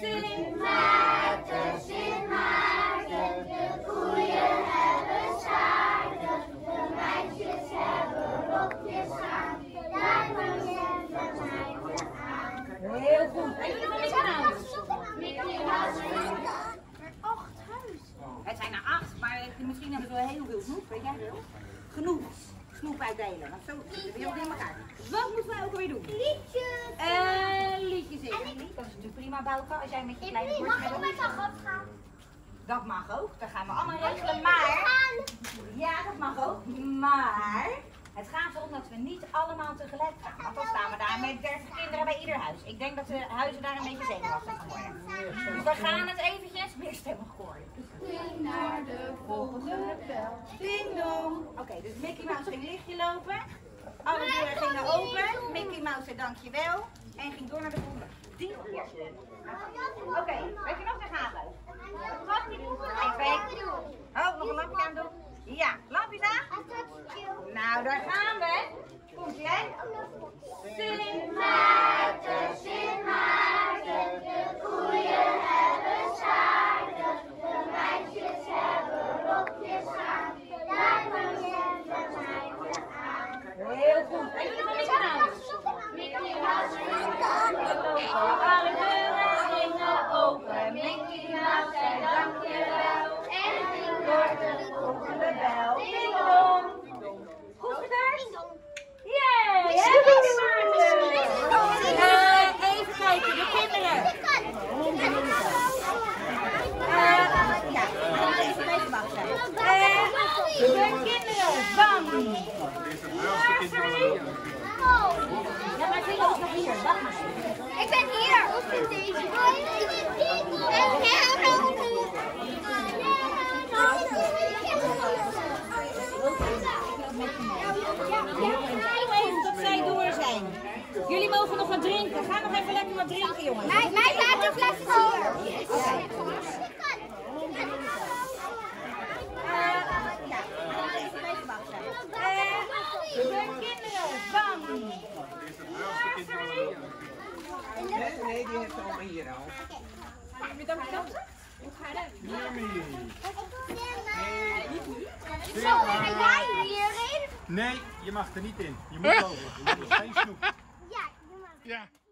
Sint Maarten, Sint Maarten, de koeien hebben staarten, de meisjes hebben rokjes aan, daar van mij aan. Heel goed. En jullie Mickey Mouse? Mickey Mouse acht huizen. Het zijn er acht, maar misschien hebben ze wel heel veel snoep. Weet jij wel? Genoeg snoep uitdelen. Want zo zitten we in elkaar. Wat moeten wij ook weer doen? Liedjes. Zingen. Dat is natuurlijk prima, Bouke, als jij met je kleine Mag borst ik met een gat gaan? Dat mag ook, dat gaan we allemaal regelen. Maar, ja, dat mag ook. Maar, het gaat erom dat we niet allemaal tegelijk gaan. Want dan staan we daar met 30 kinderen bij ieder huis. Ik denk dat de huizen daar een beetje zenuwachtig van worden. Dus we gaan het eventjes meer stemmen gooien. Ging naar de volgende bel. Ding dong. Oké, dus Mickey Mouse ging lichtje lopen. Alle deuren gingen open. Mickey Mouse zei dankjewel. En ging door naar de volgende. Die eerste. Oké, weet je nog, daar gaan we. Even. Oh, nog een lampje aan doen. Ja, lampjes aan. Nou, daar gaan we. Komt ie, hè? Sint Maarten, Sint Maarten, de koeien hebben staarten, de meisjes hebben rokjes aan, daar kan je van mij aan. Heel goed. En jullie van Mickey Mouse? Mickey Mouse Alle deuren gingen open. Mickey Mouse zei dankjewel. en ging Door de volgende bel. Ding dong. Goed gedaan? Yay! Eh, even kijken, de kinderen. Eh, ja, even wachten. Eh, de kinderen van... Ja, maar Villa is nog hier. Wacht maar. Ik ben hier. Of in deze. En Even tot zij door zijn. Jullie mogen nog wat drinken. Ga nog even lekker wat drinken, jongens. Mij, mij laat de fles hier. Eh, ja, even deze wachten. Eh, de kinderen van... Nee, nee, die heeft allemaal hier al. Zo, ga jij hierin? Nee, je mag er niet in. Je moet over. Je moet geen snoep. Ja, doe maar. Ja.